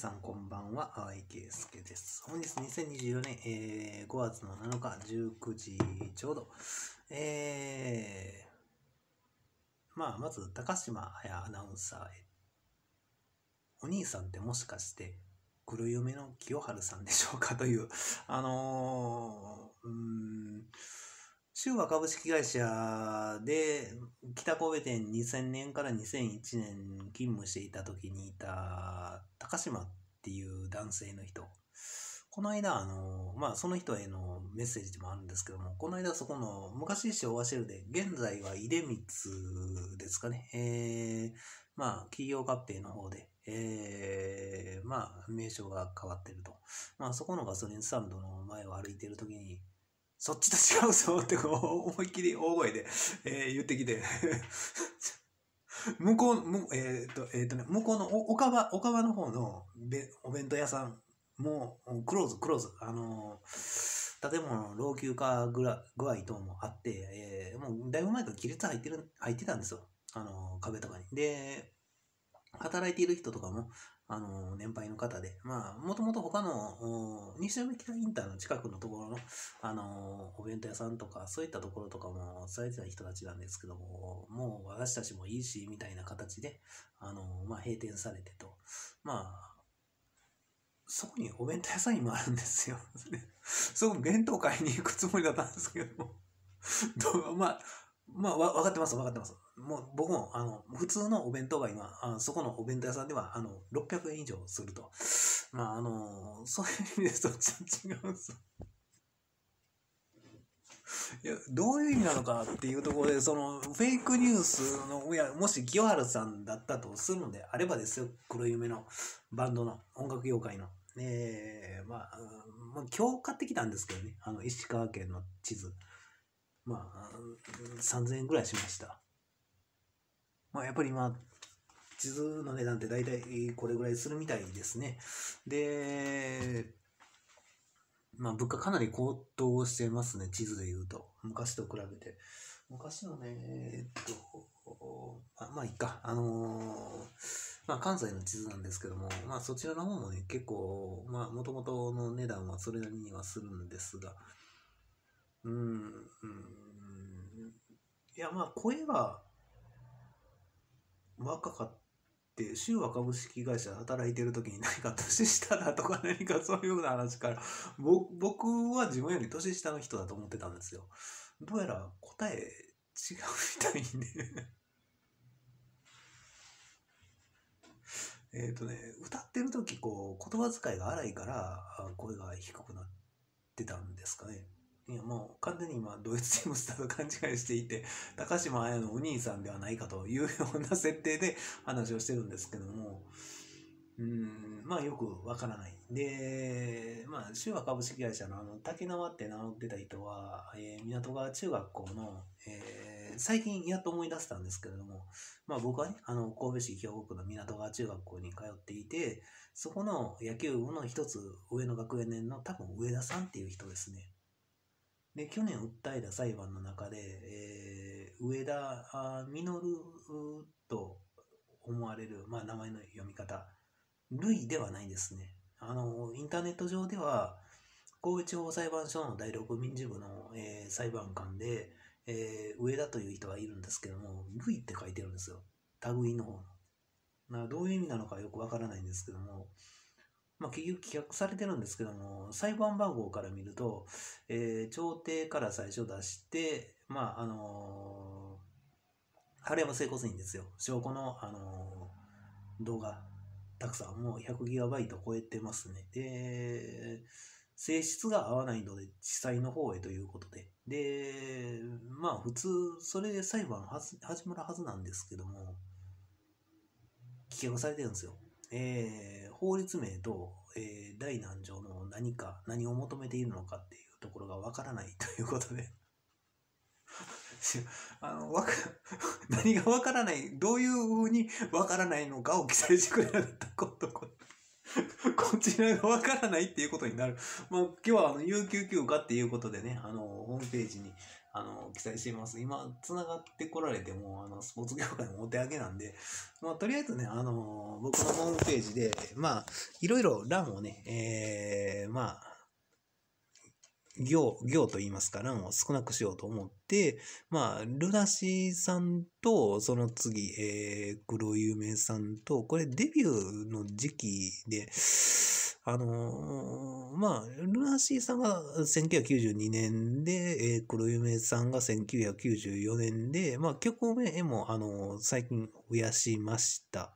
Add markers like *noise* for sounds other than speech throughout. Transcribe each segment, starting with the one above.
さんこんばんは、淡井圭介です。本日2024年、えー5月の7日19時ちょうど。えー、まあ、まず、高島彩アナウンサーへ。お兄さんってもしかして、黒嫁の清春さんでしょうかという、あのー、うーん、中和株式会社で北神戸店2000年から2001年勤務していた時にいた高島っていう男性の人。この間あのまあその人へのメッセージでもあるんですけどもこの間そこの昔昭和シェルで現在は出光ですかね。えー、まあ企業合併の方でえー、まあ名称が変わってると。まあそこのガソリンスタンドの前を歩いてる時にそっちと違うぞってこう思いっきり大声で、えー言ってきて *laughs* 向こう、むえーっと、えーっとね、向こうのお岡場、岡場の方のべお弁当屋さんもうクローズ、クローズ。あのー建物の老朽化ぐら具合等もあって、えーもうだいぶ前から亀裂入ってる、入ってたんですよ。あのー壁とかに。で、働いている人とかも、あの年配の方で、まあ、もともと他の、西宮北インターの近くのところの、あのお弁当屋さんとか、そういったところとかもされてた人たちなんですけども、もう私たちもいいし、みたいな形で、あのまあ、閉店されてと。まあ、そこにお弁当屋さんにもあるんですよ。*laughs* そこ弁当買いに行くつもりだったんですけども、*laughs* まあ、まあ、わ分かってます、分かってます。もう僕も、あの、普通のお弁当が今、あそこのお弁当屋さんでは、あの、600円以上すると。まあ、あの、そういう意味でそっちと違うんです。いや、どういう意味なのかっていうところで、その、フェイクニュースの、いや、もし清原さんだったとするのであればですよ、黒夢のバンドの、音楽業界の。えー、まあ、まあ、今日買ってきたんですけどね、あの、石川県の地図。まあ、3000円ぐらいしました。まあ、やっぱり今、地図の値段って大体これぐらいするみたいですね。で、まあ、物価かなり高騰してますね、地図で言うと。昔と比べて。昔のね、えっと、あまあ、いいか。あのーまあ、関西の地図なんですけども、まあ、そちらの方もね、結構、まあ、もともとの値段はそれなりにはするんですが、うん、いや、まあ、声が若かって、州和株式会社働いてる時に何か年下だとか何かそういうような話から、僕は自分より年下の人だと思ってたんですよ。どうやら答え違うみたいね。*laughs* えっとね、歌ってる時こう言葉遣いが荒いから声が低くなってたんですかね。いやもう完全に今ドイツ人物だと勘違いしていて *laughs* 高島彩のお兄さんではないかというような設定で *laughs* 話をしてるんですけどもうんまあよくわからない。でまあ中和株式会社のあの竹縄って名乗ってた人は、えー港川中学校の、えー最近やっと思い出したんですけれどもまあ僕はねあの神戸市兵庫区の港川中学校に通っていてそこの野球部の一つ上の学年の多分上田さんっていう人ですね。で、去年訴えた裁判の中で、えー上田あ実と思われる、まあ、名前の読み方、類ではないですね。あの、インターネット上では、神戸地方裁判所の第六民事部の、えー裁判官で、えー上田という人がいるんですけども、類って書いてるんですよ。類の方の。どういう意味なのかよくわからないんですけども、まあ、結局棄却されてるんですけども、裁判番号から見ると、えー調停から最初出して、まあ、あのー、春山整骨院ですよ。証拠の、あのー動画、たくさん、もう100ギガバイト超えてますね。で、性質が合わないので、地裁の方へということで。で、まあ、普通、それで裁判始まるはずなんですけども、棄却されてるんですよ。えー法律名と、えー、大難条の何か、何を求めているのかっていうところがわからない *laughs* ということで。*laughs* あの、わか、*laughs* 何がわからない、どういうふうにわからないのかを記載してくれなかったこと、ここちらがわからないっていうことになる。まあ、今日はあの、有給休暇っていうことでね、あの、ホームページに、あの、記載しています。今、繋がってこられても、あの、スポーツ業界のお手上げなんで、まあ、とりあえずね、あの、僕のホームページで、まあ、いろいろ欄をね、えー、まあ、行、行と言いますか、欄を少なくしようと思って、まあ、ルナシーさんと、その次、えー、黒夢さんと、これデビューの時期で、あのー、まあ、ルナシーさんが1992年で、えー、黒夢さんが1994年で、まあ、曲名も、あのー、最近増やしました。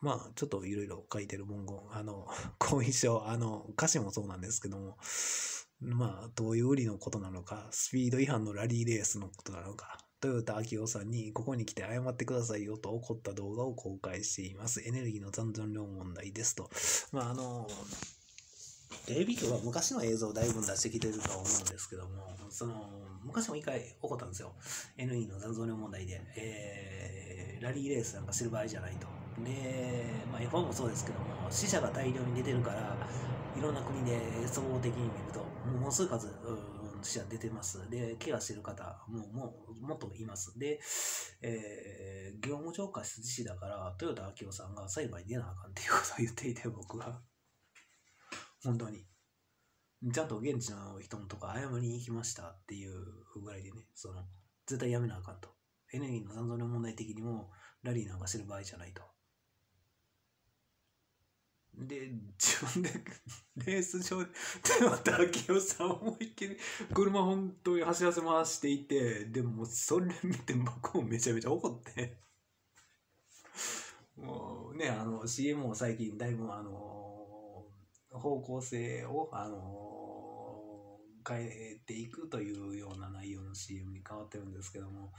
まあ、ちょっといろいろ書いてる文言、あの、*laughs* 後遺症、あの、歌詞もそうなんですけども、まあ、どういう売りのことなのか、スピード違反のラリーレースのことなのか、トヨタ秋夫さんにここに来て謝ってくださいよと怒った動画を公開しています。エネルギーの残存量問題ですと。まあ、あの、テレビ局は昔の映像をだいぶ出してきてるとは思うんですけども、その、昔も一回起こったんですよ。NE の残存量問題で、えー、ラリーレースなんかしてる場合じゃないと。で、まあ、F1 もそうですけども、死者が大量に出てるから、いろんな国で総合的に見ると、ものすごい数、死者出てます。で、怪我してる方も、も、もっといます。で、えー、業務上過失致死だから、豊田昭夫さんが裁判に出なあかんっていうことを言っていて、僕は。本当に。ちゃんと現地の人のとか謝りに行きましたっていうぐらいでね、その、絶対やめなあかんと。エネルギーの残存の問題的にも、ラリーなんかしてる場合じゃないと。で、自分で、レース場で、また明夫さん思いっきり車本当に走らせ回していて、でもそれ見て僕もめちゃめちゃ怒って、もうね、あの CM も最近だいぶあの、方向性をあの、変えていくというような内容の CM に変わってるんですけども、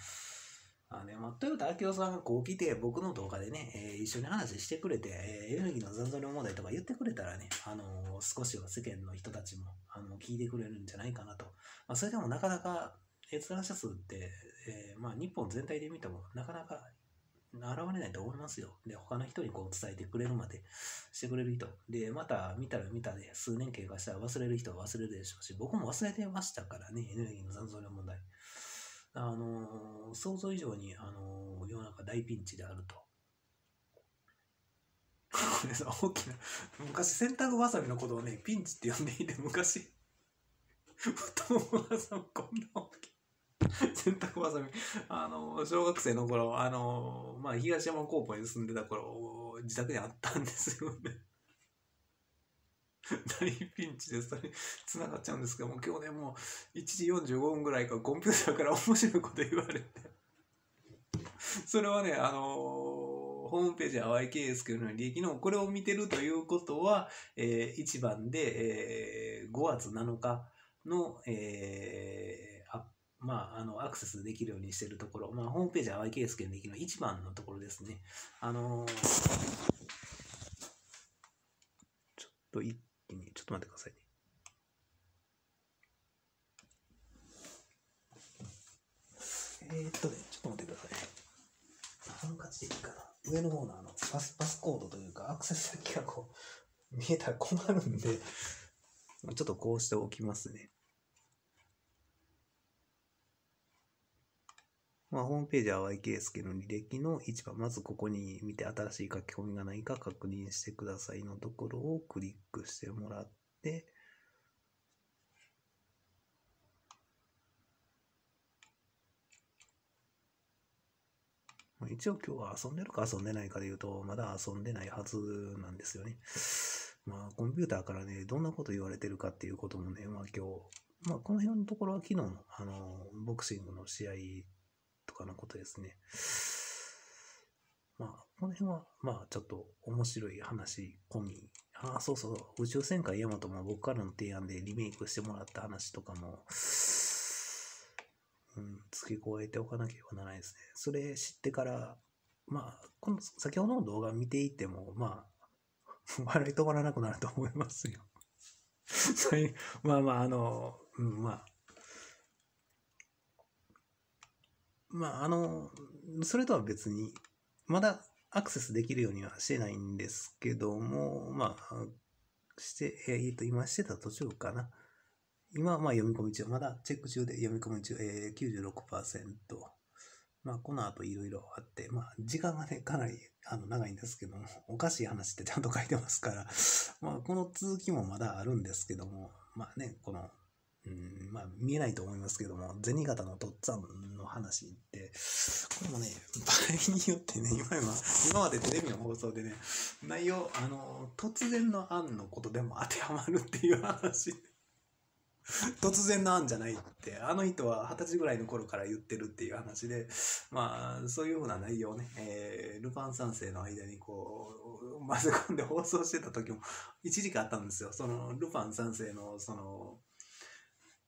あね、まあ、豊田明夫さんがこう来て、僕の動画でね、えー、一緒に話してくれて、えー、エネルギーの残存量問題とか言ってくれたらね、あのー、少しは世間の人たちも、あの聞いてくれるんじゃないかなと。まあ、それでもなかなか、閲覧者数って、えー、まあ、日本全体で見ても、なかなか現れないと思いますよ。で、他の人にこう伝えてくれるまでしてくれる人。で、また見たら見たで、数年経過したら忘れる人は忘れるでしょうし、僕も忘れてましたからね、エネルギーの残存量問題。あの想像以上に、あの世の中大ピンチであると。これさ、大きな、昔洗濯ばさみのことをね、ピンチって呼んでいて、昔、太ももさんこんな大きい。洗濯ばさみ、あの、小学生の頃、あの、まあ、東山高校に住んでた頃、自宅にあったんですよね。*laughs* 大ピンチでそれ繋がっちゃうんですけども今日ねもう1時45分ぐらいからコンピューターから面白いこと言われて *laughs* それはねあのホームページ淡井圭介の利益のこれを見てるということは、えー、1番で、えー、5月7日の、えー、あまあ、あの、アクセスできるようにしてるところ、まあ、ホームページ淡井圭介の利益の1番のところですね。あのー、ちょっと一、っと待ってくださいね。えー、っとね、ちょっと待ってくださいね。ハンカチでいいかな。上の方のあのパス、パスコードというか、アクセス先がこう、見えたら困るんで、ちょっとこうしておきますね。まあ、ホームページは y 圭介の履歴の一番、まずここに見て新しい書き込みがないか確認してくださいのところをクリックしてもらって、一応今日は遊んでるか遊んでないかで言うと、まだ遊んでないはずなんですよね。まあ、コンピューターからね、どんなこと言われてるかっていうこともね、まあ今日、まあこの辺のところは昨日の、あの、ボクシングの試合かのことですね。まあ、この辺は、まあ、ちょっと面白い話込み。ああ、そうそう、宇宙戦艦ヤマトも僕からの提案でリメイクしてもらった話とかも、うん、付け加えておかなければならないですね。それ知ってから、まあ、この先ほどの動画見ていても、まあ、*laughs* 笑い止まらなくなると思いますよ。*laughs* そういう、まあまあ、あの、うん、まあ、まあ、あの、それとは別に、まだアクセスできるようにはしてないんですけども、まあ、して、えっ、ー、と、今してた途中かな。今はまあ読み込み中、まだチェック中で読み込み中、えー、96%。まあ、この後いろいろあって、まあ、時間がね、かなりあの長いんですけども、*laughs* おかしい話ってちゃんと書いてますから、まあ、この続きもまだあるんですけども、まあね、この、うん、まあ、見えないと思いますけども、銭形のとっつぁんの話って、これもね、場合によってね、今今、今までテレビの放送でね、内容、あの、突然の案のことでも当てはまるっていう話。突然の案じゃないって、あの人は二十歳ぐらいの頃から言ってるっていう話で、まあ、そういうふうな内容をね、えー、ルパン三世の間にこう、混ぜ込んで放送してた時も、一時期あったんですよ。その、ルパン三世の、その、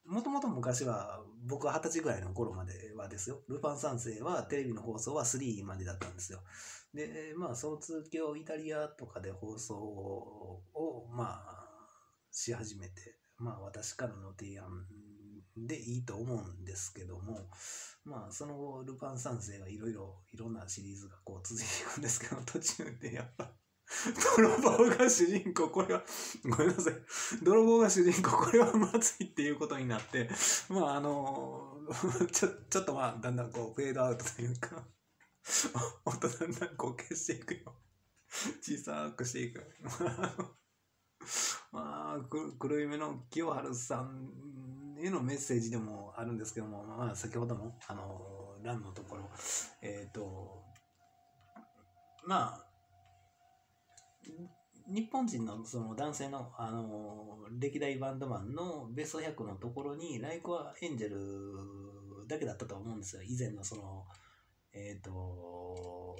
もともと昔は、僕は二十歳ぐらいの頃まではですよ。ルパン三世はテレビの放送は3までだったんですよ。で、まあ、その続きをイタリアとかで放送を、まあ、し始めて、まあ私からの提案でいいと思うんですけども、まあその後、ルパン三世がいろいろ、いろんなシリーズがこう続いていくんですけど、途中でやっぱ、泥棒が主人公、これは、ごめんなさい。泥棒が主人公、これはまずいっていうことになって、まああの、ちょ、ちょっとまあ、だんだんこう、フェードアウトというか、音だんだんこう消していくよ。小さくしていく。*laughs* まあ、黒夢の清春さんへのメッセージでもあるんですけども、まあ、先ほどの、あの、欄のところ、えっ、ー、と、まあ、日本人のその男性の、あの、歴代バンドマンのベスト100のところに、ライコアエンジェルだけだったと思うんですよ。以前のその、えっ、ー、と、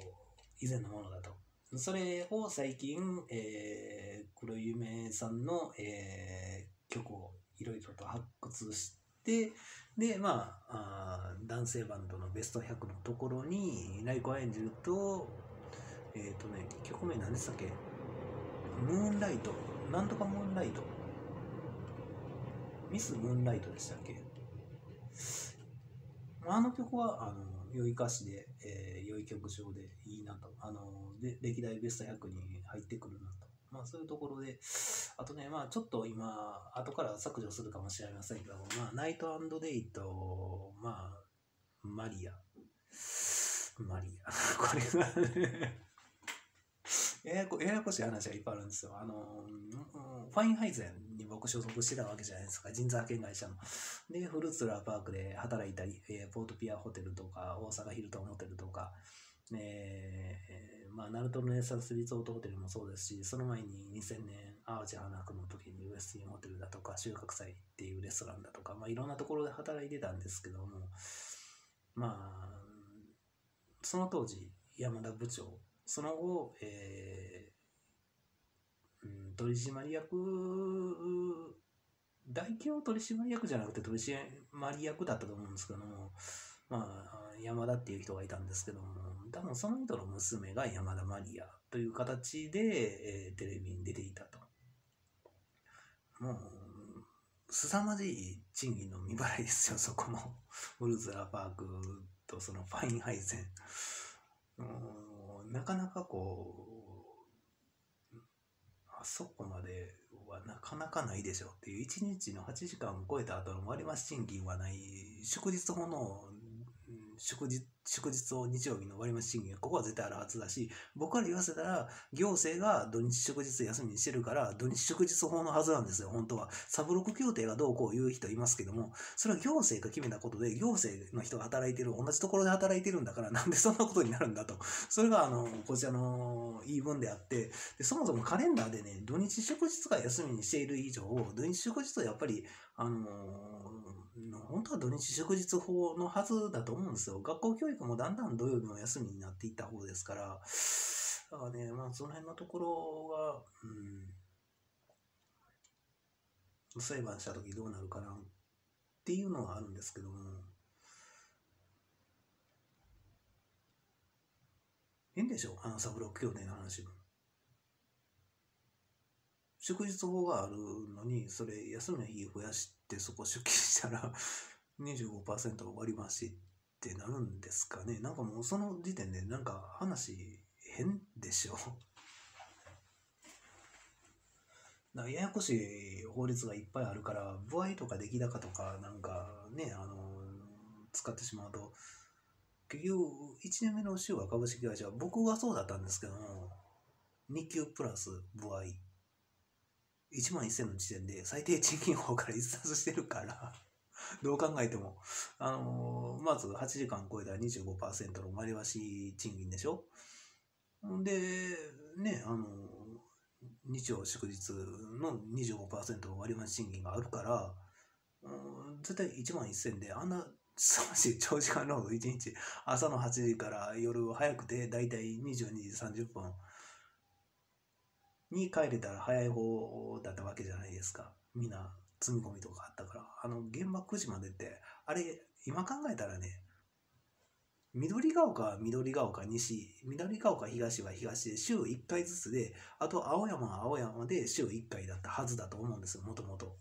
以前のものだと。それを最近、えー、黒夢さんの、えー、曲をいろいろと発掘して、で、まああ、男性バンドのベスト100のところに、ライコアエンジェルと、えっ、ー、とね、曲名何でしたっけ？ムーンライト。なんとかムーンライト。ミスムーンライトでしたっけ？あの曲は、あの、良い歌詞で、えー、良い曲調でいいなと。あの、で、歴代ベスト100に入ってくるなと。まあそういうところで、あとね、まあちょっと今、後から削除するかもしれませんけど、まあナイトデイと、まあ、マリア。マリア。*laughs* これがややこややこしい話がいっぱいあるんですよ。あの、ファインハイゼンに僕所属してたわけじゃないですか。人材派遣会社の。で、フルーツラーパークで働いたり、えー、ポートピアホテルとか、大阪ヒルトンホテルとか、えー、まあ、ナルトのエサスリゾートホテルもそうですし、その前に2000年、淡路花区の時にウエスティンホテルだとか、収穫祭っていうレストランだとか、まあ、いろんなところで働いてたんですけども、まあ、その当時、山田部長、その後、えー、うん、取締役、大企業取締役じゃなくて取締役だったと思うんですけども、まあ、山田っていう人がいたんですけども、多分その人の娘が山田マリアという形で、えー、テレビに出ていたと。もう、凄まじい賃金の未払いですよ、そこの。ウルズラパークとそのファインハイセン。うんなかなかこう、あそこまではなかなかないでしょっていう、1日の8時間を超えた後の割増賃金はない、祝日後の祝日祝日を日曜日の割増賃金ここは絶対あるはずだし、僕から言わせたら、行政が土日祝日休みにしてるから、土日祝日法のはずなんですよ、本当は。サブロック協定がどうこう言う人いますけども、それは行政が決めたことで、行政の人が働いてる、同じところで働いてるんだから、なんでそんなことになるんだと。それが、あの、こちらの言い分であって、でそもそもカレンダーでね、土日祝日が休みにしている以上、土日祝日はやっぱり、あの本当は土日祝日法のはずだと思うんですよ。学校教育もだんだん土曜日も休みになっていった方ですから、だからね、まあその辺のところが、うん、裁判した時どうなるかなっていうのはあるんですけども、変でしょあのサブロック協定の話も。祝日法があるのに、それ休みの日増やしてそこ出勤したら25%割増しってなるんですかね。なんかもうその時点でなんか話変でしょ。*laughs* だややこしい法律がいっぱいあるから、歩合とか出来高とかなんかね、あの、使ってしまうと、結局、1年目の週は株式会社、僕はそうだったんですけども、2級プラス歩合、1万1000の時点で最低賃金法から逸脱してるから、どう考えても、あのまず8時間超えたら25%の割増賃金でしょ？で、ね、あの日曜祝日の25%の割増賃金があるから、うん絶対1万1000で、あんなすまじい長時間労働1日、朝の8時から夜早くて、だいたい22時30分に帰れたら早い方だったわけじゃないですか。みんな積み込みとかあったから。あの、現場9時までって、あれ、今考えたらね、緑ヶ丘は緑ヶ丘西、緑ヶ丘東は東で週1回ずつで、あと青山は青山で週1回だったはずだと思うんですよ、もともと。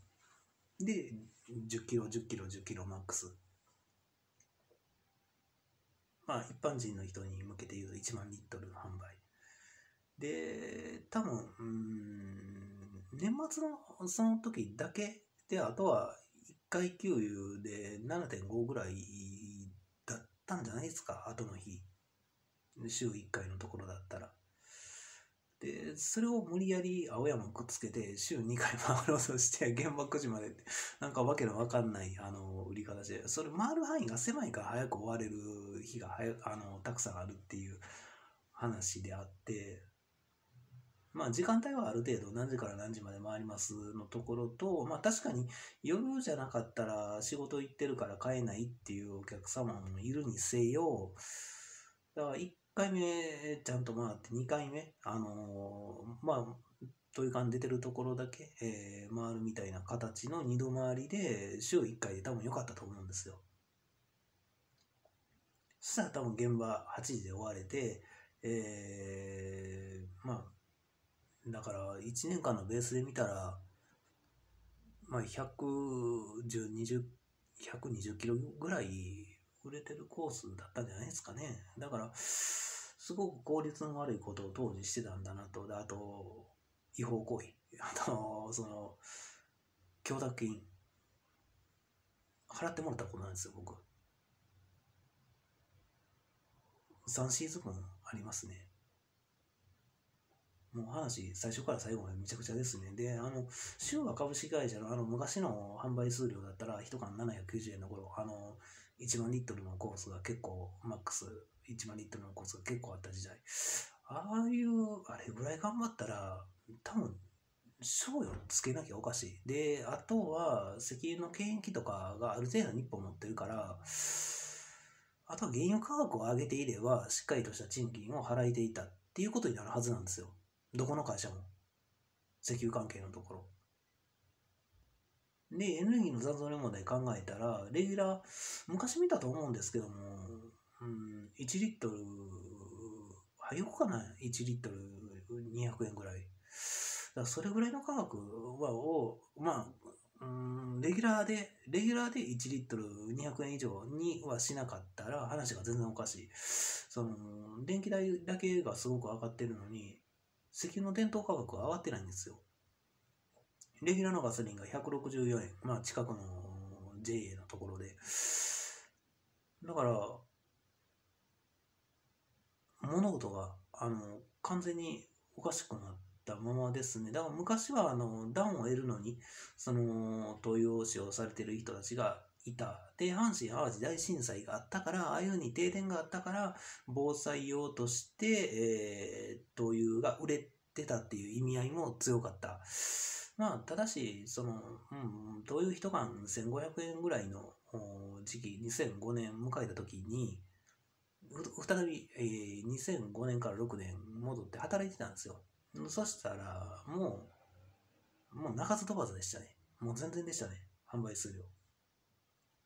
で、10キロ、10キロ、10キロマックス。まあ、一般人の人に向けて言うと1万リットルの販売。で、多分、うん、年末のその時だけで、あとは1回給油で7.5ぐらいだったんじゃないですか、後の日。週1回のところだったら。で、それを無理やり青山くっつけて、週2回回ろうとして、現場9時までって、なんかわけのわかんない、あの、売り方で、それ回る範囲が狭いから早く終われる日が早あのたくさんあるっていう話であって、まあ時間帯はある程度何時から何時まで回りますのところと、まあ確かに夜じゃなかったら仕事行ってるから買えないっていうお客様もいるにせよ、だから1回目ちゃんと回って2回目、あのーまあ、トイカン出てるところだけ、えー回るみたいな形の二度回りで週1回で多分良かったと思うんですよ。そしたら多分現場8時で終われて、えーまあ、だから1年間のベースで見たら、まあ、110、20、120キロぐらい売れてるコースだったんじゃないですかね。だから、すごく効率の悪いことを当時してたんだなと。あと、違法行為。あと、その、供託金。払ってもらったことなんですよ、僕。3シーズン分ありますね。もう話、最初から最後までめちゃくちゃですね。で、あの、週和株式会社のあの昔の販売数量だったら、1缶790円の頃、あの、1万リットルのコースが結構、マックス1万リットルのコースが結構あった時代。ああいう、あれぐらい頑張ったら、多分、賞与つけなきゃおかしい。で、あとは、石油の権益とかがある程度日本持ってるから、あとは原油価格を上げていれば、しっかりとした賃金を払えていたっていうことになるはずなんですよ。どこの会社も。石油関係のところ。で、エネルギーの残存量問題考えたら、レギュラー、昔見たと思うんですけども、うん、1リットル、早くかな ?1 リットル200円ぐらい。だからそれぐらいの価格は、を、まあ、うん、レギュラーで、レギュラーで1リットル200円以上にはしなかったら話が全然おかしい。その、電気代だけがすごく上がってるのに、石油の店頭価格は上がってないんですよ。レギュラーのガソリンが164円。まあ近くの JA のところで。だから、物事が、あの、完全におかしくなったままですね。だから昔は、あの、暖を得るのに、その、灯油を使用されてる人たちがいた。で、阪神・淡路大震災があったから、ああいうふうに停電があったから、防災用として、えー、灯油が売れてたっていう意味合いも強かった。まあ、ただし、その、うん、灯油一缶1500円ぐらいの時期、2005年迎えた時に、再び、えー2005年から6年戻って働いてたんですよ。そしたら、もう、もう鳴かず飛ばずでしたね。もう全然でしたね。販売数量。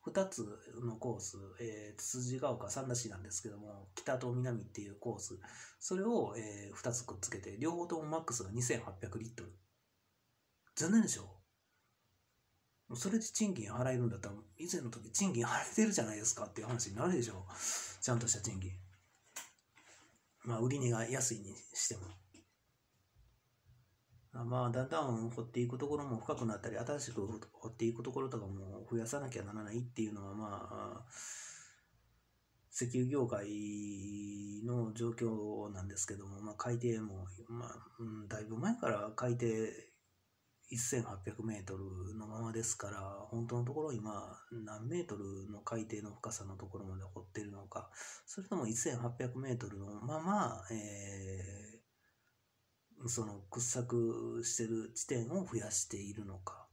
2つのコース、えー、つつじが丘三田市なんですけども、北と南っていうコース、それを、え2つくっつけて、両方ともマックスが2800リットル。全然でしょ？それで賃金払えるんだったら、以前の時賃金払えてるじゃないですかっていう話になるでしょ？ちゃんとした賃金。まあ、売り値が安いにしても。まあ、だんだん掘っていくところも深くなったり、新しく掘っていくところとかも増やさなきゃならないっていうのは、まあ、石油業界の状況なんですけども、まあ、海底も、まあ、だいぶ前から海底1800メートルのままですから、本当のところ今何メートルの海底の深さのところまで掘ってるのか、それとも1800メートルのまま、えー、その掘削してる地点を増やしているのか。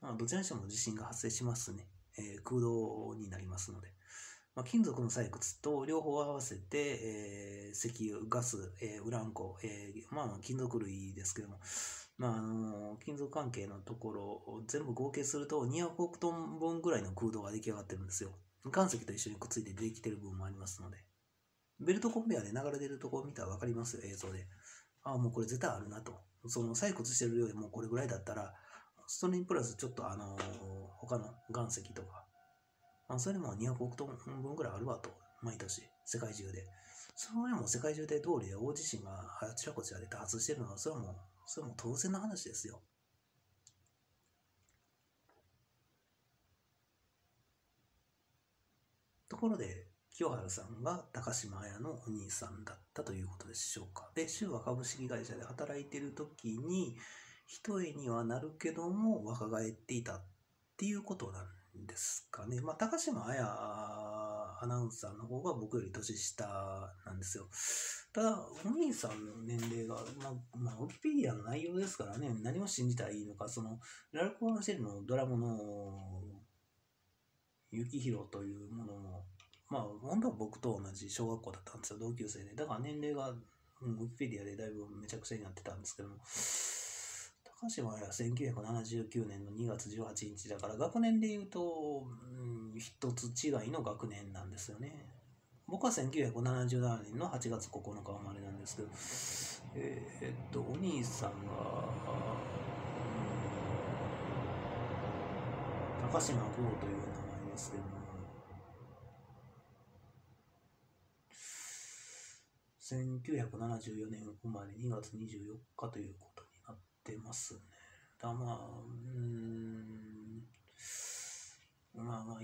まあ、どちらにしても地震が発生しますね。えー、空洞になりますので。まあ、金属の採掘と両方合わせて、えー、石油、ガス、えー、ウラン鉱、えー、まあ、金属類ですけども、まあ、あの金属関係のところを全部合計すると200億トン分ぐらいの空洞が出来上がってるんですよ。岩石と一緒にくっついて出てきてる部分もありますので。ベルトコンベアで流れてるところ見たら分かりますよ、映像で。ああ、もうこれ絶対あるなと。その採掘してる量でもこれぐらいだったら、それにプラスちょっとあの他の岩石とか、あそれも200億トン分ぐらいあるわと、毎年、世界中で。それも世界中で通りで大地震があちらこちらで多発してるのは、それはもうそれも当然の話ですよ。ところで、清原さんが高島彩のお兄さんだったということでしょうか。で、州和株式会社で働いている時に、一重にはなるけども若返っていたっていうことなんですかね。まあ、高島彩アナウンサーの方が僕より年下なんですよ。ただ、お兄さんの年齢が、まあ、まあ、ウィキペディアの内容ですからね、何を信じたらいいのか、その、ラルコ・アンシェルのドラマの、雪広というものも、まあ、本当は僕と同じ小学校だったんですよ、同級生で。だから年齢が、うん、ウィキペディアでだいぶめちゃくちゃになってたんですけども、高島は1979年の2月18日だから、学年で言うと、うん、一つ違いの学年なんですよね。僕は1977年の8月9日生まれなんですけど、えー、っと、お兄さんが、高島剛という名前ですけども、1974年生まれ2月24日ということになってますね。だまあ、うん、まあまあ、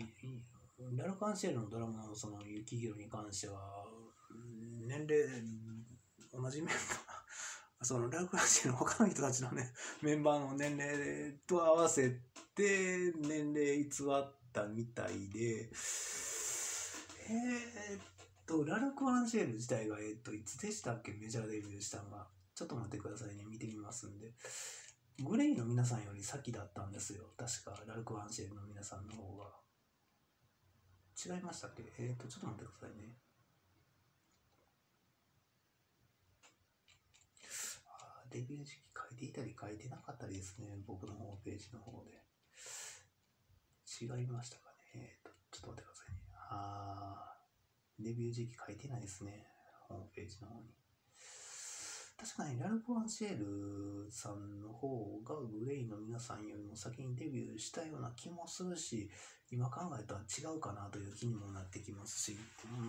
ラルカンシェルのドラマのその雪広に関しては、年齢、同じメンバー、*laughs* そのラルカンシェルの他の人たちのね、*laughs* メンバーの年齢と合わせて、年齢偽ったみたいで、えー、っと、ラルク・アンシェル自体が、え、っと、いつでしたっけ、メジャーデビューしたのが。ちょっと待ってくださいね、見てみますんで。グレイの皆さんより先だったんですよ。確か、ラルク・アンシェルの皆さんの方が。違いましたっけ？えっ、ー、と、ちょっと待ってくださいね。あデビュー時期書いていたり書いてなかったりですね。僕のホームページの方で。違いましたかね？えっ、ー、と、ちょっと待ってくださいね。ああデビュー時期書いてないですね。ホームページの方に。確かにラルフ・アンシェールさんの方がグレイの皆さんよりも先にデビューしたような気もするし、今考えたら違うかなという気にもなってきますし、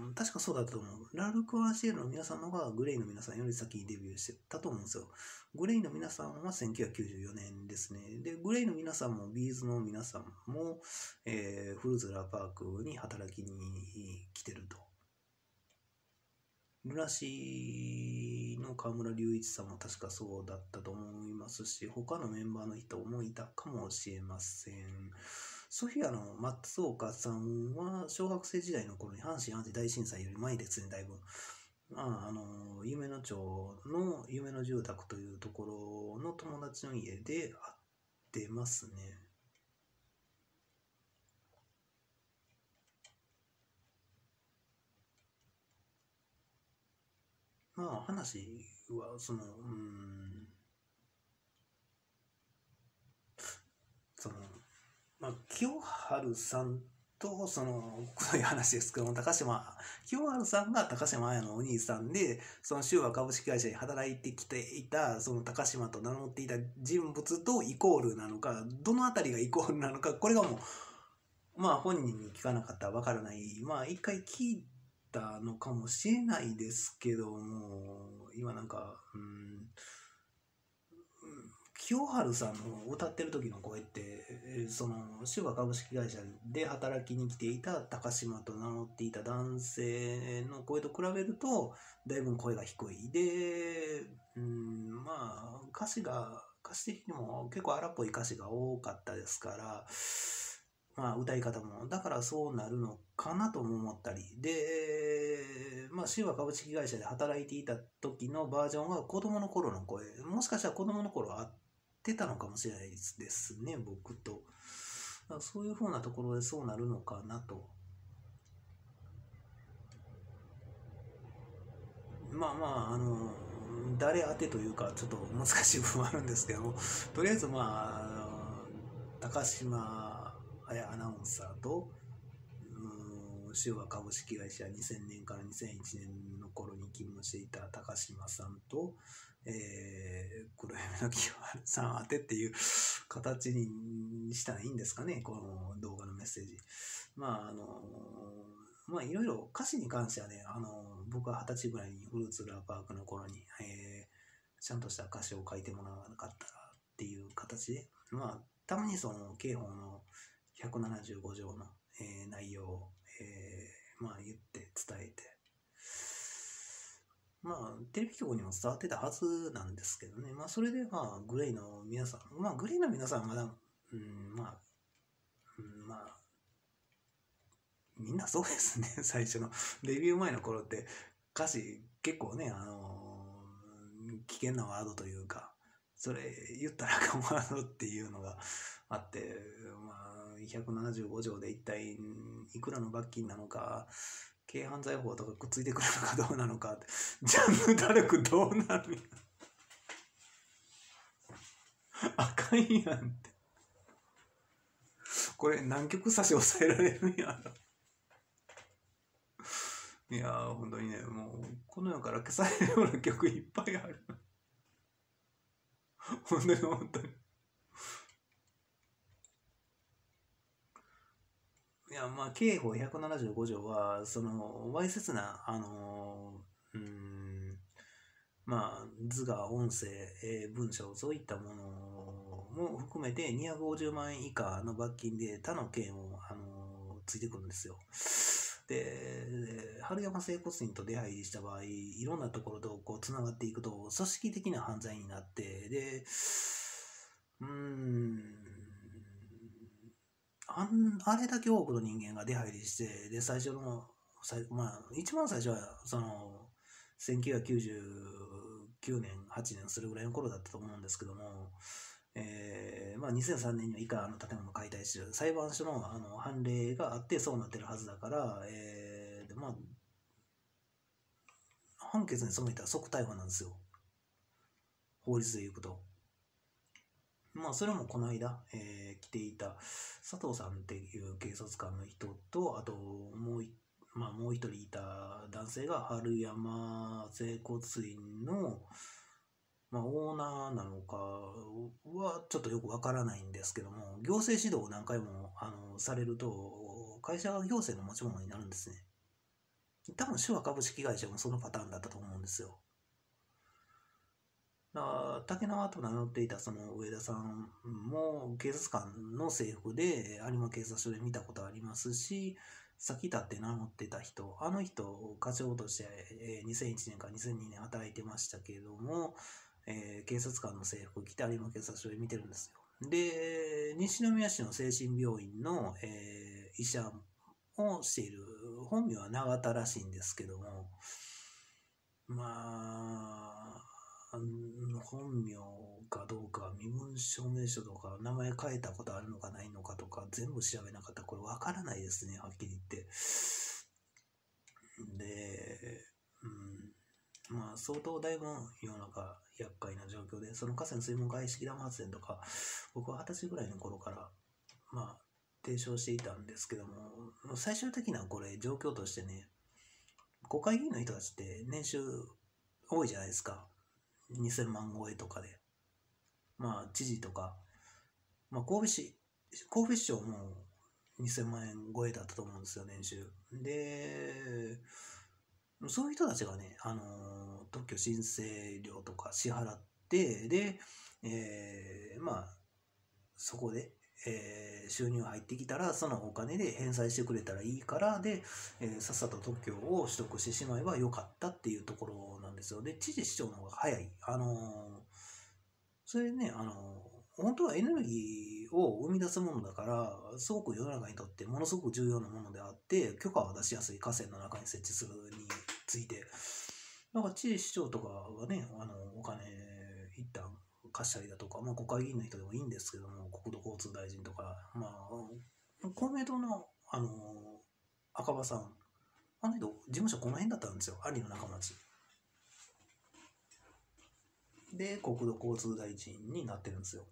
うん、確かそうだと思う。ラルク・アンシェールの皆さんの方がグレイの皆さんより先にデビューしてたと思うんですよ。グレイの皆さんは1994年ですね。で、グレイの皆さんもビーズの皆さんも、えー、フルズラパークに働きに来てると。ルラシーの河村隆一さんも確かそうだったと思いますし、他のメンバーの人もいたかもしれません。ソフィアの松岡さんは小学生時代の頃に阪神・淡路大震災より前ですね、だいぶ。まあ、あの、夢の町の夢の住宅というところの友達の家で会ってますね。まあ話はそのうんそのまあ清春さんとそのこういう話ですけども高島清春さんが高島彩のお兄さんでその修和株式会社に働いてきていたその高島と名乗っていた人物とイコールなのかどの辺りがイコールなのかこれがもうまあ本人に聞かなかったらわからない。まあ一回聞いてたのかもしれないですけども、今なんか、うん、清春さんの歌ってる時の声って、その、手話株式会社で働きに来ていた高島と名乗っていた男性の声と比べると、だいぶ声が低い。で、うん、まあ、歌詞が、歌詞的にも結構荒っぽい歌詞が多かったですから、まあ、歌い方も、だからそうなるのかなとも思ったり、で、まあ、手話株式会社で働いていた時のバージョンは子供の頃の声、もしかしたら子供の頃合ってたのかもしれないですね、僕と。そういうふうなところでそうなるのかなと。まあまあ、あの、誰当てというか、ちょっと難しい部分はあるんですけども、とりあえずまあ、高島彩アナウンサーと、手話株式会社2000年から2001年の頃に勤務していた高島さんと、えー、黒闇の清原さん当てっていう形にしたらいいんですかね、この動画のメッセージ。まあ、あの、まあ、いろいろ歌詞に関してはね、あの、僕は二十歳ぐらいにフルーツラーパークの頃に、えー、ちゃんとした歌詞を書いてもらわなかったらっていう形で、まあ、たまにその刑法の175条の、えー内容を、えーまあ、言って伝えて、まあ、テレビ局にも伝わってたはずなんですけどね、まあ、それで、まあ、グレイの皆さん、まあ、グレイの皆さんはまだ、うん、まあ、うん、まあ、みんなそうですね、*laughs* 最初の。デビュー前の頃って、歌詞結構ね、あのー危険なワードというか、それ言ったらあかんワードっていうのがあって、まあ、175条で一体いくらの罰金なのか、軽犯罪法とかくっついてくるのかどうなのかって、*laughs* ジャンヌ・ダルクどうなる？んや。あかんやんって。これ何曲差し押さえられるんやろ。*laughs* いやー、本当にね、もう、この世から消されるような曲いっぱいある。*laughs* 本当に本当に。いや、まあ、刑法175条は、その、わいせつな、あの、うん、まあ、図画、音声、文章、そういったものも含めて250万円以下の罰金で他の件を、あのついてくるんですよ。で、春山整骨院と出入りした場合、いろんなところとこうつながっていくと、組織的な犯罪になって、で、うん、あんあれだけ多くの人間が出入りして、で、最初の、最まあ、一番最初は、その、1999年、8年、それぐらいの頃だったと思うんですけども、えーまあ、2003年には以下の建物解体してる裁判所のあの判例があってそうなってるはずだから、えーでまあ、判決に染めたら即逮捕なんですよ。法律で言うと。まあ、それもこの間、えー来ていた佐藤さんっていう警察官の人と、あともう、まあ、もう一人いた男性が春山整骨院の、まあ、オーナーなのかはちょっとよくわからないんですけども、行政指導を何回もあのされると、会社が行政の持ち物になるんですね。多分、手話株式会社もそのパターンだったと思うんですよ。竹縄と名乗っていたその上田さんも警察官の制服で有馬警察署で見たことありますし、先立って名乗ってた人、あの人、課長として2001年から2002年働いてましたけれども、えー警察官の制服着て有馬警察署で見てるんですよ。で、西宮市の精神病院の、えー医者をしている、本名は永田らしいんですけども、まあ、本名かどうか、身分証明書とか、名前変えたことあるのかないのかとか、全部調べなかったら、これわからないですね、はっきり言って。で、うん、まあ、相当だいぶ世の中厄介な状況で、その河川水門外式ダム発電とか、僕は二十歳ぐらいの頃から、まあ、提唱していたんですけども、最終的なこれ、状況としてね、国会議員の人たちって年収多いじゃないですか。2000万超えとかで。まあ、知事とか、まあ、神戸市、神戸市長も2000万円超えだったと思うんですよ、年収。で、そういう人たちがね、あの、特許申請料とか支払って、で、えー、まあ、そこで、えー、収入入ってきたら、そのお金で返済してくれたらいいから、で、えー、さっさと特許を取得してしまえばよかったっていうところなんですよ。で、知事市長の方が早い。あのー、それね、あの本当はエネルギーを生み出すものだから、すごく世の中にとってものすごく重要なものであって、許可を出しやすい河川の中に設置するについて、だから知事市長とかがね、あの、お金旦貸したりだとか、まあ国会議員の人でもいいんですけども、国土交通大臣とか、まあ、公明党の、あの、赤羽さん、あの人、事務所この辺だったんですよ、有野中町。で、国土交通大臣になってるんですよ。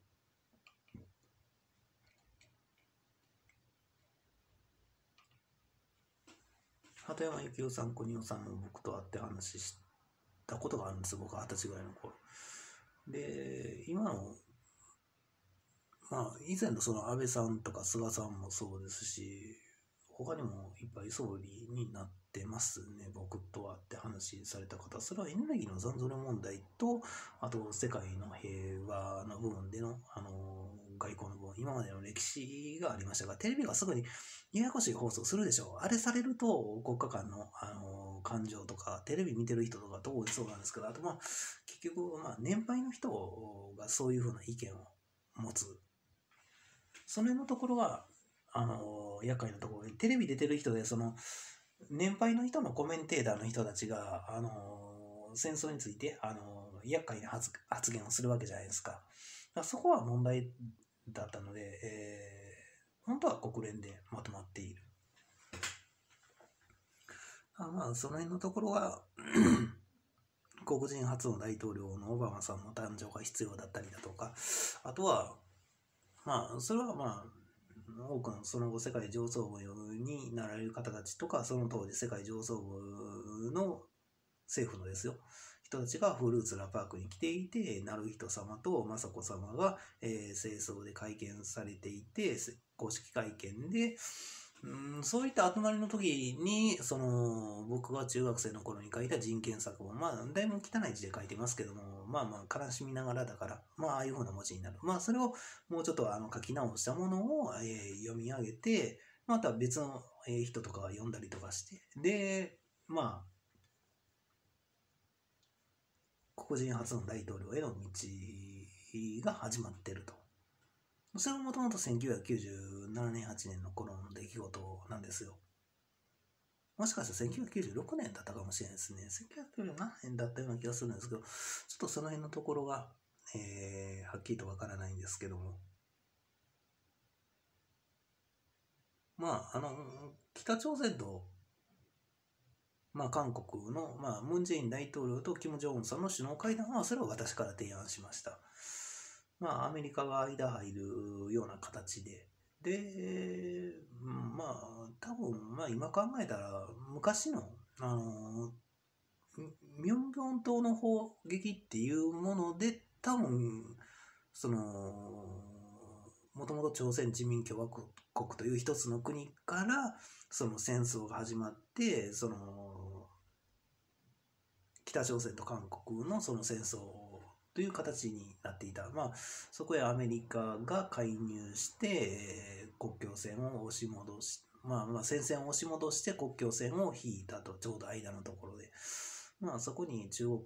鳩山幸夫さん、小仁さんも僕と会って話したことがあるんです僕は二十歳ぐらいの頃。で、今の、まあ、以前のその安倍さんとか菅さんもそうですし、他にもいっぱい総理になってますね、僕とはって話された方。それはエネルギーの残存問題と、あと世界の平和の部分での、あの、外交の分、今までの歴史がありましたが、テレビがすぐにややこしい放送するでしょう。あれされると、国家間の、あの、感情とか、テレビ見てる人とか特にそうなんですけど、あとまあ、結局、まあ、年配の人がそういうふうな意見を持つ。その辺のところは、あの、厄介なところで、テレビ出てる人で、その、年配の人のコメンテーターの人たちが、あの、戦争について、あの、厄介な発言をするわけじゃないですか。かそこは問題だったので、えー本当は国連でまとまっている。あまあ、その辺のところは *coughs* 黒人初の大統領のオバマさんの誕生が必要だったりだとか、あとは、まあ、それはまあ、多くのその後世界上層部になられる方たちとか、その当時世界上層部の政府のですよ、人たちがフルーツラパークに来ていて、なる人様と雅子様が、えー、清掃で会見されていて、公式会見で、うん、そういった後なりの時に、その、僕が中学生の頃に書いた人権作文、まあ、だいぶ汚い字で書いてますけども、まあまあ、悲しみながらだから、まあ、ああいう風な文字になる。まあ、それをもうちょっとあの書き直したものを、えー、読み上げて、また別のえ人とかが読んだりとかして、で、まあ、黒人初の大統領への道が始まってると。それはもともと1997年、8年の頃の出来事なんですよ。もしかしたら1996年だったかもしれないですね。1997年だったような気がするんですけど、ちょっとその辺のところが、えー、はっきりとわからないんですけども。まあ、あの、北朝鮮とまあ、韓国の、ま、ムン・ジェイン大統領とキム・ジョンウンさんの首脳会談は、それを私から提案しました。まあ、アメリカが間入るような形で。で、まあ、多分、まあ、今考えたら、昔の、あの、ミョンビョン島の砲撃っていうもので、多分、その、もともと朝鮮人民共和国という一つの国から、その戦争が始まって、その、北朝鮮と韓国のその戦争という形になっていた。まあ、そこへアメリカが介入して、国境線を押し戻し、まあまあ戦線を押し戻して国境線を引いたと、ちょうど間のところで。まあそこに中国、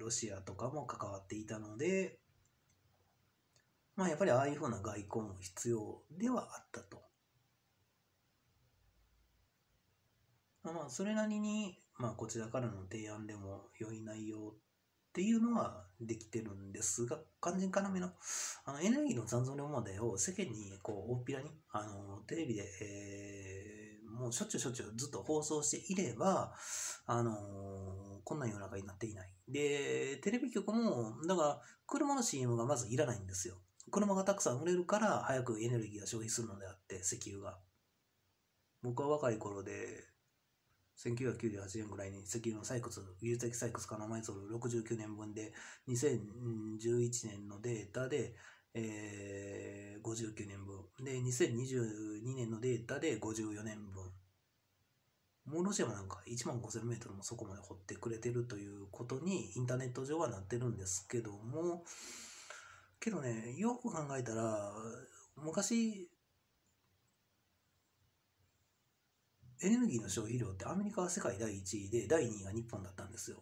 ロシアとかも関わっていたので、まあやっぱりああいうふうな外交も必要ではあったと。まあそれなりにまあ、こちらからの提案でも良い内容っていうのはできてるんですが、肝心要のあのエネルギーの残存量問題を世間にこう大っぴらにあのテレビで、えー、もうしょっちゅうしょっちゅうずっと放送していれば、あのこんな世の中になっていない。で、テレビ局も、だから車の CM がまずいらないんですよ。車がたくさん売れるから早くエネルギーが消費するのであって、石油が。僕は若い頃で、1998年ぐらいに石油の採掘、技術的採掘可能枚数69年分で、2011年のデータで、えー、59年分。で、2022年のデータで54年分。もうロシアもなんか1万5000メートルもそこまで掘ってくれてるということにインターネット上はなってるんですけども、けどね、よく考えたら、昔、エネルギーの消費量ってアメリカは世界第1位で、第2位が日本だったんですよ。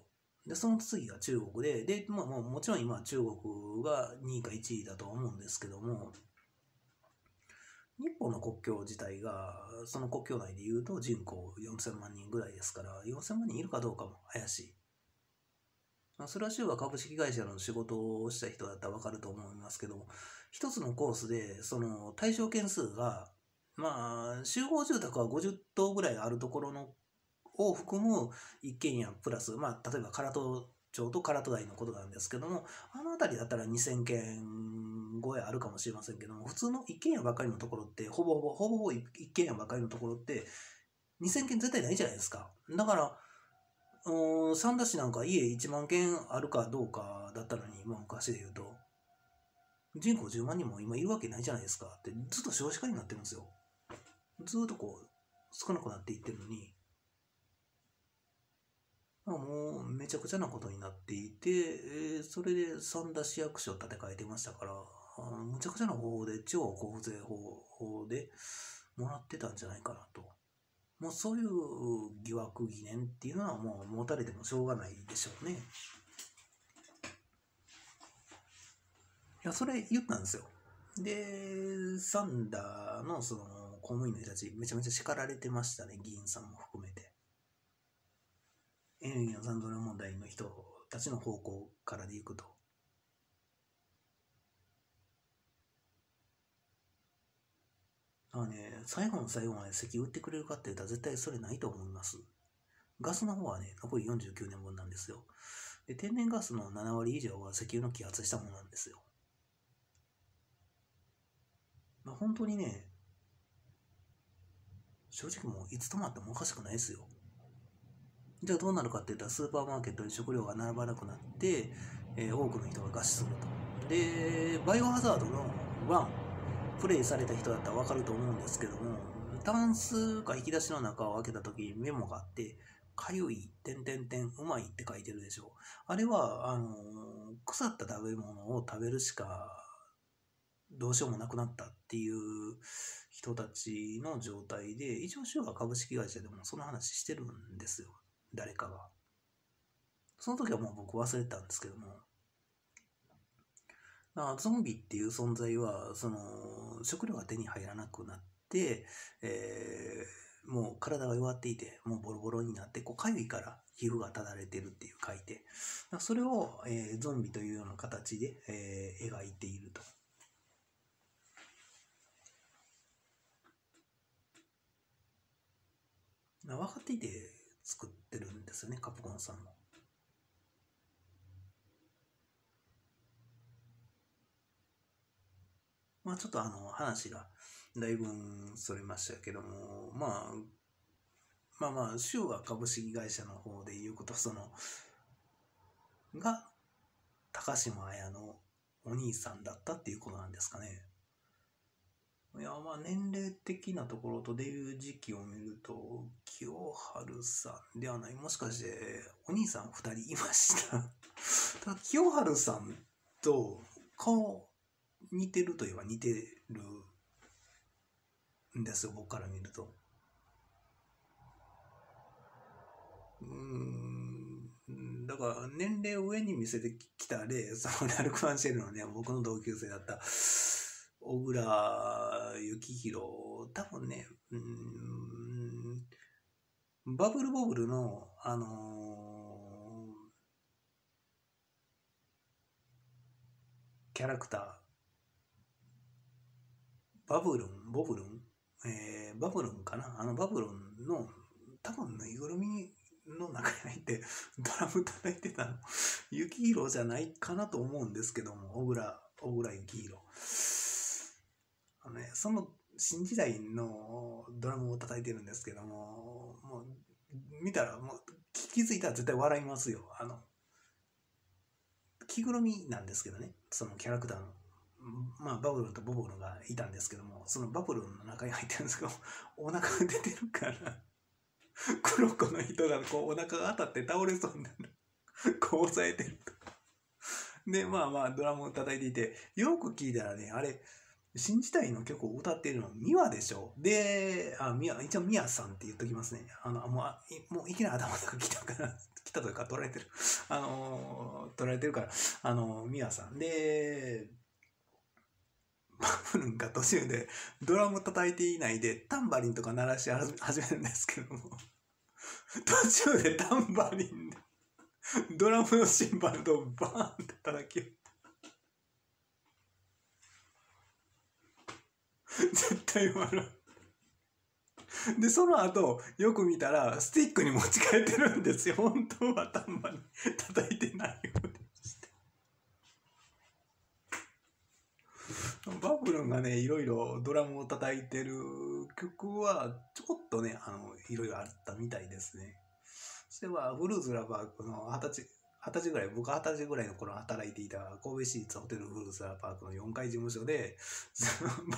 で、その次が中国で、で、まあ、ももちろん今中国が2位か1位だとは思うんですけども、日本の国境自体が、その国境内で言うと人口4000万人ぐらいですから、4000万人いるかどうかも怪しい。それは州は株式会社の仕事をした人だったらわかると思いますけども、一つのコースで、その対象件数が、まあ、集合住宅は50棟ぐらいあるところのを含む一軒家プラス、まあ、例えば唐戸町と唐戸台のことなんですけども、あの辺りだったら2000件超えあるかもしれませんけども、普通の一軒家ばかりのところって、ほぼほぼ、ほぼほぼ一軒家ばかりのところって、2000件絶対ないじゃないですか。だから、うん、三田市なんか家1万件あるかどうかだったのに、まあ昔で言うと、人口10万人も今いるわけないじゃないですかって、ずっと少子化になってるんですよ。ずっとこう、少なくなっていってるのに、あ、もうめちゃくちゃなことになっていて、えー、それで三田市役所建て替えてましたから、あむちゃくちゃな方法で、地方交付税法でもらってたんじゃないかなと。もうそういう疑惑、疑念っていうのはもう持たれてもしょうがないでしょうね。いや、それ言ったんですよ。で、サンダーのその公務員の人たち、めちゃめちゃ叱られてましたね、議員さんも含めて。エネルギーの残存問題の人たちの方向からでいくと。あね、最後の最後まで石油売ってくれるかって言ったら絶対それないと思います。ガスの方はね、残り49年分なんですよ。で、天然ガスの7割以上は石油の揮発したものなんですよ。まあ、本当にね、正直もういつ止まってもおかしくないですよ。じゃあどうなるかって言ったらスーパーマーケットに食料が並ばなくなって、えー、多くの人が餓死すると。で、バイオハザードの1、プレイされた人だったらわかると思うんですけども、タンスか引き出しの中を開けた時にメモがあって、かゆい、てんてんてん、うまいって書いてるでしょ。あれは、あの、腐った食べ物を食べるしかどうしようもなくなったっていう人たちの状態で、一応州は株式会社でもその話してるんですよ。誰かが。その時はもう僕忘れたんですけども。あゾンビっていう存在は、その、食料が手に入らなくなって、えー、もう体が弱っていて、もうボロボロになって、こう、痒いから皮膚がただれてるっていう書いて、それを、えー、ゾンビというような形で、えー、描いていると。分かっていて作ってるんですよね、カプコンさんも。まあちょっとあの話がだいぶそれましたけども、まあ、まあまあ、州は株式会社の方で言うこと、その、が、高島彩のお兄さんだったっていうことなんですかね。いや、まあ、年齢的なところとデビュー時期を見ると、清春さんではない。もしかして、お兄さん二人いました？*laughs* ただ、清春さんと顔似てるといえば似てるんですよ、僕から見ると。うん。だから、年齢を上に見せてきた例、そのラルク・アンシェルのね、僕の同級生だった、小倉幸宏、多分ね、うん、バブルボブルの、あのー、キャラクター、バブルン、ボブルン、えー、バブルンかな？あのバブルンの、多分ぬいぐるみの中に入って *laughs* ドラム叩いてたの、幸宏じゃないかなと思うんですけども、小倉、小倉幸宏。あのね、その新時代のドラムを叩いてるんですけども、もう、見たら、もう、気づいたら絶対笑いますよ。あの、着ぐるみなんですけどね、そのキャラクターの。まあ、バブルとボブルがいたんですけども、そのバブルの中に入ってるんですけど、お腹が出てるから、黒子の人がこうお腹が当たって倒れそうになる。こう押さえてると。で、まあまあ、ドラムを叩いていて、よく聞いたらね、あれ、新時代の曲を歌っているのは、ミワでしょで、あ、ミワ、一応ミワさんって言っときますね。あの、もう、もういきなり頭とか来たから、*laughs* 来たというか、取られてる。あの、取られてるから、あの、ミワさん。で、バブルンが途中でドラム叩いていないで、タンバリンとか鳴らし *laughs* 始めるんですけども、途中でタンバリンで、ドラムのシンバルとバーンって叩き *laughs* 絶対笑う。で、その後、よく見たら、スティックに持ち帰ってるんですよ。本当はタンバリン叩いてないようでして。バブルンがね、いろいろドラムを叩いてる曲は、ちょこっとね、あの、いろいろあったみたいですね。それは、フルーズラバークの二十歳、二十歳ぐらい、僕二十歳ぐらいの頃働いていた神戸市立ホテルフルーズラパークの4階事務所で、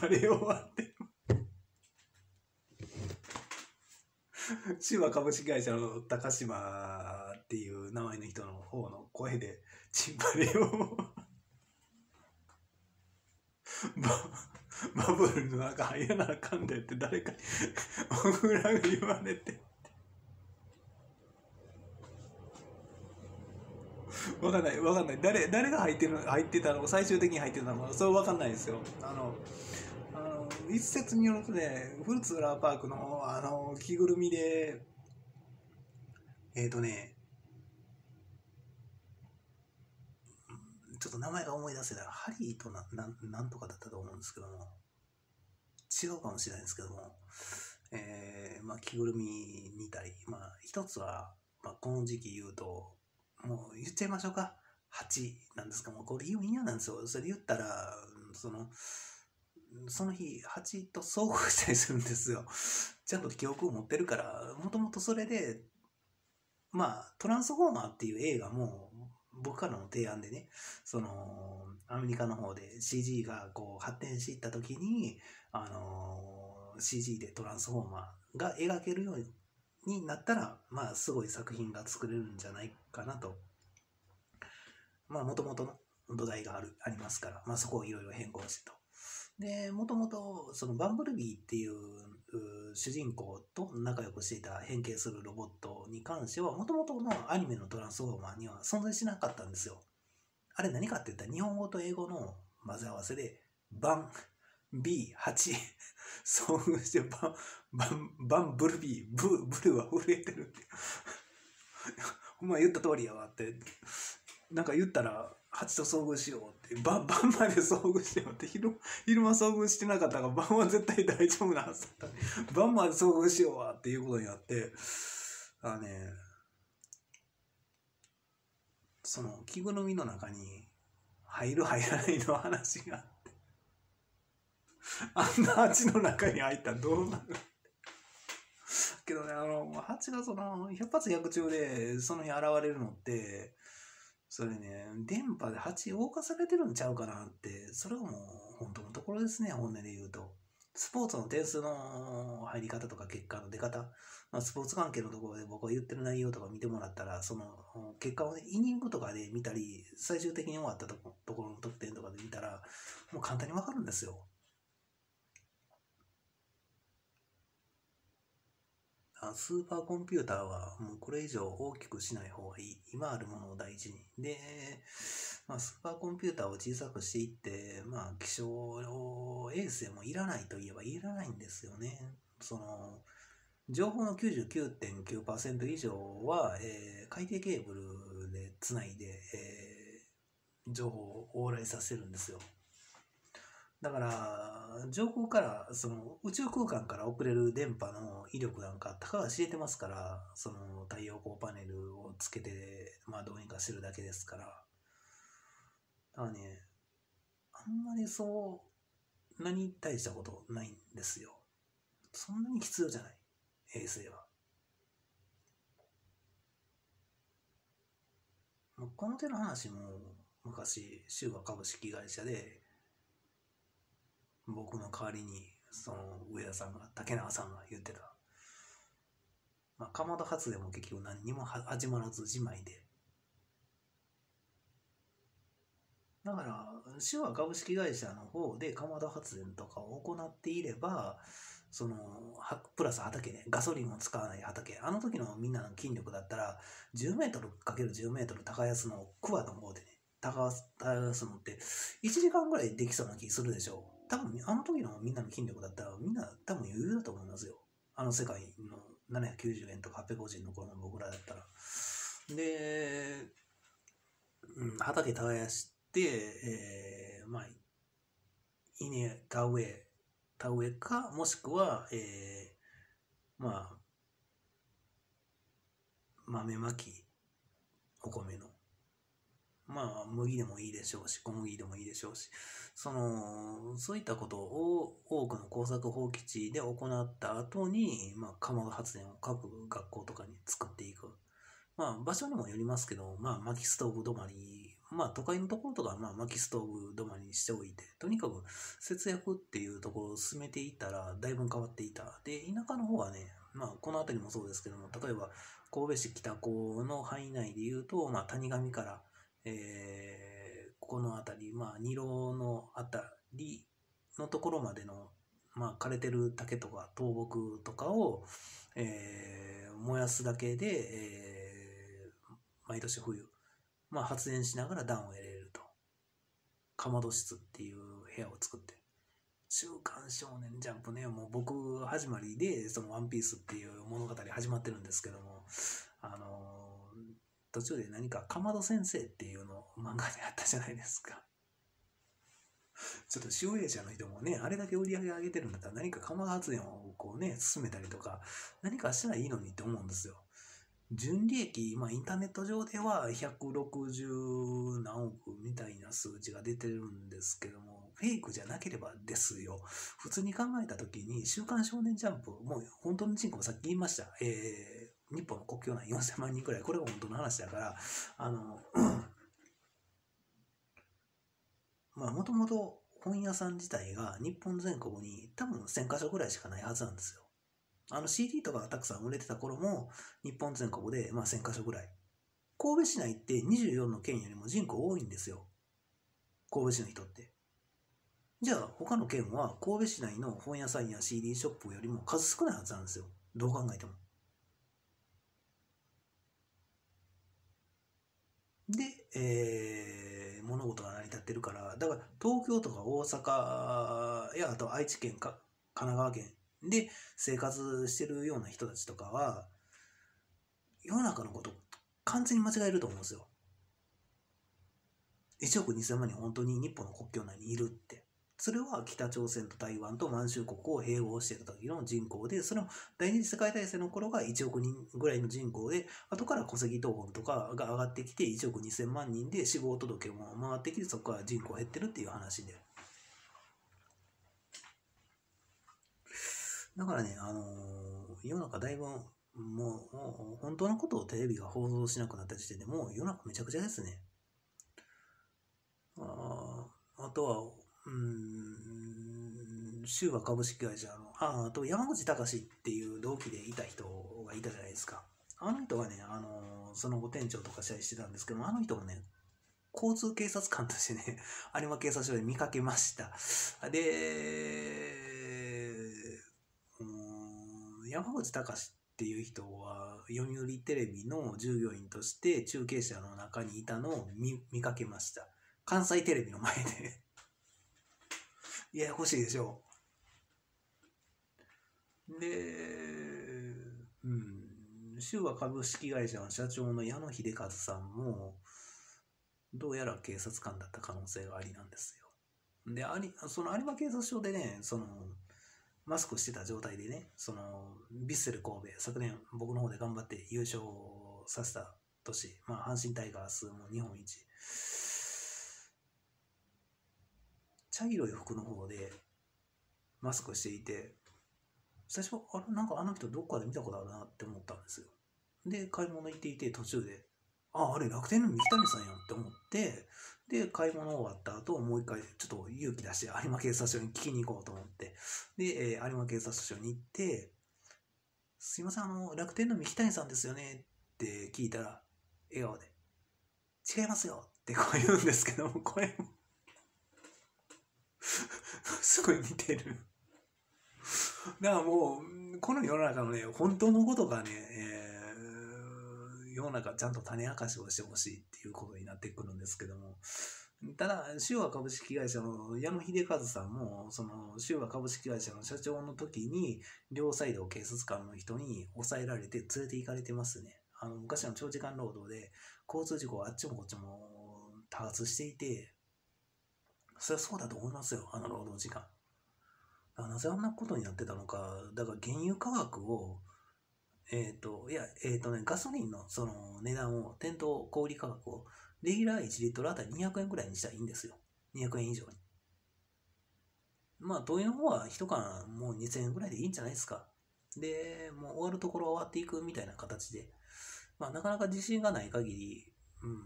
バレエ終わって、手話株式会社の高島っていう名前の人の方の声で、チンバレをバブルの中入らなあかんでって誰かに小倉が言われて。わかんない、わかんない。誰、誰が入ってる、入ってたのか最終的に入ってたのか、それわかんないですよ。あの、あの、一説によるとね、フルーツラーパークの、あの、着ぐるみで、えっ、ー、とね、ちょっと名前が思い出せたら、ハリーとな、ななんとかだったと思うんですけども、違うかもしれないですけども、えー、まあ、着ぐるみにいたり、まあ、一つは、まあ、この時期言うと、もう言っちゃいましょうか。8なんですか。もうこれ言う嫌なんですよ。それ言ったら、その、その日、8と遭遇したりするんですよ。ちゃんと記憶を持ってるから、もともとそれで、まあ、トランスフォーマーっていう映画も、僕からの提案でね、その、アメリカの方で CG がこう発展していった時に、あのー CG でトランスフォーマーが描けるようにになったら、まあ、すごい作品が作れるんじゃないかなと。まあ、もともとの土台がある、ありますから、まあ、そこをいろいろ変更してと。で、もともと、そのバンブルビーっていう主人公と仲良くしていた変形するロボットに関しては、もともとのアニメのトランスフォーマーには存在しなかったんですよ。あれ何かって言ったら、日本語と英語の混ぜ合わせで、バン、B8 遭遇してバン、バン、バンブルビー、ブ、ブルは震えてるって。お前言った通りやわって。なんか言ったら、蜂と遭遇しようって。バン、バンまで遭遇してよって。昼、昼間遭遇してなかったから、バンは絶対大丈夫なはずだった。バンまで遭遇しようわっていうことになって、あね、その着ぐるみの中に入る入らないの話があってあんな蜂の中に入ったらどうなるけどね、あの、蜂がその、百発百中でその日現れるのって、それね、電波で蜂動かされてるんちゃうかなって、それはもう本当のところですね、本音で言うと。スポーツの点数の入り方とか結果の出方、まあ、スポーツ関係のところで僕が言ってる内容とか見てもらったら、その結果を、ね、イニングとかで見たり、最終的に終わったところの得点とかで見たら、もう簡単にわかるんですよ。スーパーコンピューターはもうこれ以上大きくしない方がいい。今あるものを大事に。で、まあ、スーパーコンピューターを小さくしていって、まあ、気象衛星もいらないといえばいらないんですよね。その、情報の99.9%以上は、えー、海底ケーブルでつないで、えー、情報を往来させるんですよ。だから、情報から、その宇宙空間から送れる電波の威力なんか、たかが知れてますから、その太陽光パネルをつけて、まあどうにかしてるだけですから。だからね、あんまりそう、何大したことないんですよ。そんなに必要じゃない。衛星は。この手の話も昔、修和株式会社で僕の代わりにその上田さんが竹中さんが言ってた、まあ、かまど発電も結局何にも始まらずじまいでだから、手話株式会社の方で蒲田発電とかを行っていれば、その、プラス畑ね、ガソリンを使わない畑。あの時のみんなの筋力だったら、10メートルかける10メートル高安の桑の方でね、高安のって1時間ぐらいできそうな気するでしょう。多分、あの時のみんなの筋力だったら、みんな多分余裕だと思いますよ。あの世界の790円とか850円の頃の僕らだったら。で、うん、畑耕して、えー、まあ、稲田植え、田植えか、もしくは、えー、まあ、豆まき、お米の。まあ、麦でもいいでしょうし、小麦でもいいでしょうし、その、そういったことを多くの工作放棄地で行った後に、まあ、釜発電を各学校とかに作っていく。まあ、場所にもよりますけど、まあ、薪ストーブ止まり、まあ、都会のところとかまあ、薪ストーブ止まりにしておいて、とにかく節約っていうところを進めていったら、だいぶ変わっていた。で、田舎の方はね、まあ、この辺りもそうですけども、例えば、神戸市北高の範囲内で言うと、まあ、谷上から、えー、この辺り、まあ、二郎の辺りのところまでの、まあ、枯れてる竹とか倒木とかを、えー、燃やすだけで、えー、毎年冬、まあ、発電しながら暖を得れると。かまど室っていう部屋を作って。週刊少年ジャンプね、もう僕始まりで、そのワンピースっていう物語始まってるんですけども、あの途中で何かかまど先生っていうの漫画であったじゃないですか。ちょっと集英社の人もね、あれだけ売り上げ上げてるんだったら何かかまど発電をこうね、進めたりとか、何かしたらいいのにって思うんですよ。純利益、まあインターネット上では160何億みたいな数字が出てるんですけども、フェイクじゃなければですよ。普通に考えた時に、週刊少年ジャンプ、もう本当の人口さっき言いました。えー日本の国境内4000万人くらい、これが本当の話だから、あの、*clears throat* まあ、もともと本屋さん自体が日本全国に多分1000箇所ぐらいしかないはずなんですよ。あの CD とかがたくさん売れてた頃も日本全国でまあ1000箇所ぐらい。神戸市内って24の県よりも人口多いんですよ。神戸市の人って。じゃあ他の県は神戸市内の本屋さんや CD ショップよりも数少ないはずなんですよ。どう考えても。で、えー、物事が成り立ってるから、だから東京とか大阪やあと愛知県か神奈川県で生活してるような人たちとかは、世の中のこと完全に間違えると思うんですよ。1億2000万人本当に日本の国境内にいるって。それは北朝鮮と台湾と満州国を併合してた時の人口で、それも第二次世界大戦の頃が1億人ぐらいの人口で、後から戸籍謄本とかが上がってきて1億2000万人で死亡届も回ってきて、そこから人口減ってるっていう話で。だからね、あのー、世の中だいぶもう、もう本当のことをテレビが報道しなくなった時点でもう世の中めちゃくちゃですね。ああとは、うん、州和株式会社の、ああと山口隆っていう同期でいた人がいたじゃないですか。あの人がね、あの、その後店長とか試合してたんですけどもあの人もね、交通警察官としてね、*laughs* 有馬警察署で見かけました。で、うん、山口隆っていう人は、読売テレビの従業員として中継車の中にいたのを見見かけました。関西テレビの前でややこしいでしょう。で、うん、修和株式会社の社長の矢野秀和さんも、どうやら警察官だった可能性がありなんですよ。で、ありその有馬警察署でね、その、マスクしてた状態でね、その、ヴィッセル神戸、昨年僕の方で頑張って優勝させた年、まあ、阪神タイガースも日本一、茶色い服の方でマスクしていて、最初、あれ、なんかあの人どっかで見たことあるなって思ったんですよ。で、買い物行っていて途中で、あ、あれ楽天の三木谷さんやんって思って、で、買い物終わった後、もう一回ちょっと勇気出して有馬警察署に聞きに行こうと思って、で、えー、有馬警察署に行って、すいません、あの、楽天の三木谷さんですよねって聞いたら、笑顔で、違いますよってこう言うんですけども、これも *laughs* すごい似てる。だからもう、この世の中のね、本当のことがね、えー、世の中ちゃんと種明かしをしてほしいっていうことになってくるんですけども、ただ、修和株式会社の矢野秀和さんも、その修和株式会社の社長の時に、両サイドを警察官の人に抑えられて連れて行かれてますね。あの昔の長時間労働で交通事故はあっちもこっちも多発していて、それはそうだと思いますよ、あの労働時間。なぜあんなことになってたのか、だから原油価格を、えっ、ー、と、いや、えっ、ー、とね、ガソリンのその値段を、店頭小売価格を、レギュラー1リットルあたり200円くらいにしたらいいんですよ。200円以上に。まあ、灯油の方は一缶もう2000円くらいでいいんじゃないですか。で、もう終わるところ終わっていくみたいな形で、まあ、なかなか自信がない限り、うん、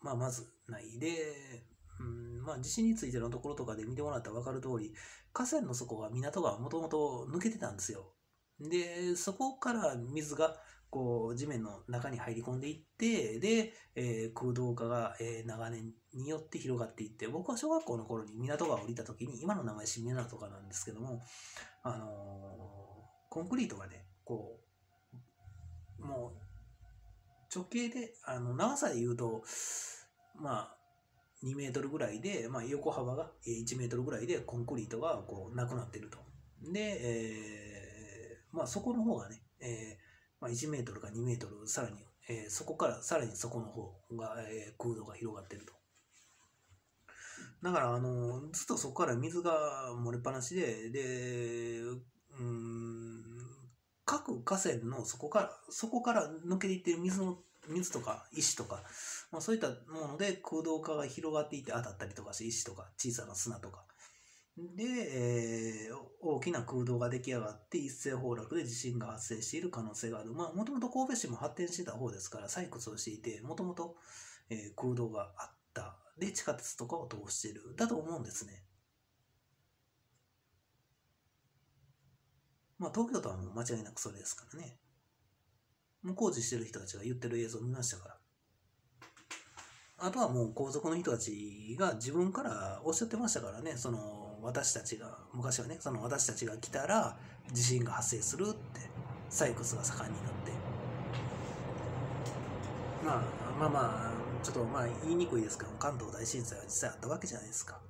まあ、まずないで、うんまあ、地震についてのところとかで見てもらったら分かる通り、河川の底は港がもともと抜けてたんですよ。で、そこから水がこう地面の中に入り込んでいって、で、えー、空洞化が、えー、長年によって広がっていって、僕は小学校の頃に港が降りた時に、今の名前新港とかなんですけども、あのー、コンクリートがね、こう、もう直径で、あの長さで言うと、まあ、2メートルぐらいで、まあ、横幅が1メートルぐらいでコンクリートがこうなくなってると。で、えー、まあ、そこの方がね、えーまあ、1メートルか2メートル、さらに、えー、そこからさらにそこの方が、えー、空洞が広がってると。だから、あの、ずっとそこから水が漏れっぱなしで、で、うん、各河川のそこから、そこから抜けていってる水の、水とか石とか、まあ、そういったもので空洞化が広がっていって当たったりとかして、石とか小さな砂とか。で、えー、大きな空洞が出来上がって一斉崩落で地震が発生している可能性がある。まあ、もともと神戸市も発展してた方ですから採掘をしていて、もともと空洞があった。で、地下鉄とかを通している。だと思うんですね。まあ、東京都はもう間違いなくそれですからね。もう工事してる人たちが言ってる映像を見ましたから。あとはもう皇族の人たちが自分からおっしゃってましたからね、その私たちが、昔はね、その私たちが来たら地震が発生するって、採掘が盛んになって。まあまあまあ、ちょっとまあ言いにくいですけど、関東大震災は実際あったわけじゃないですか。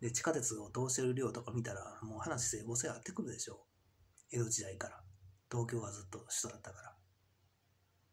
で、地下鉄を通してる量とか見たら、もう話整合性あってくるでしょう。江戸時代から。東京はずっと首都だったから。